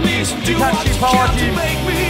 Kawasaki, Hitachi party.